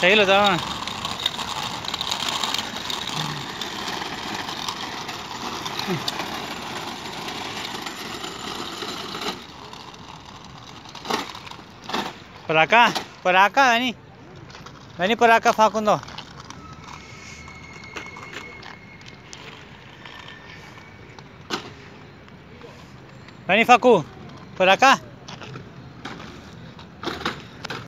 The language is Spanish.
Seguilo, tama. Por acá, por acá, vení. Vení por acá, Facundo. Vení, Facu. Por acá.